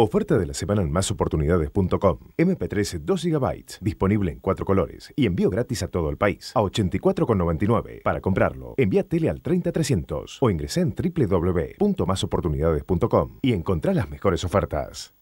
Oferta de la semana en másoportunidades.com. MP3 2 GB, disponible en cuatro colores y envío gratis a todo el país a 84,99. Para comprarlo, envía tele al 30300 o ingresa en www.másoportunidades.com y encontrá las mejores ofertas.